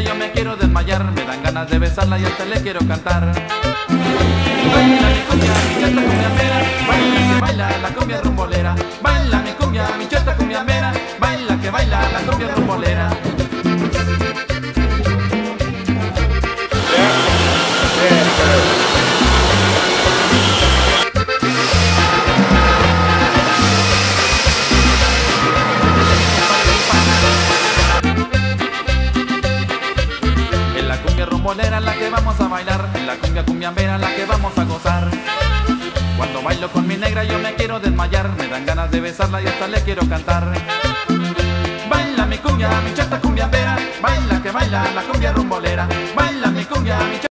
yo me quiero desmayar, me dan ganas de besarla y hasta le quiero cantar. Cumbia. En la cumbia rumbolera la que vamos a bailar, en la cumbia cumbiambera la que vamos a gozar. Cuando bailo con mi negra yo me quiero desmayar, me dan ganas de besarla y hasta le quiero cantar. Cumbia, mi chata cumbiambera, baila que baila la cumbia rumbolera, baila mi cumbia, mi chata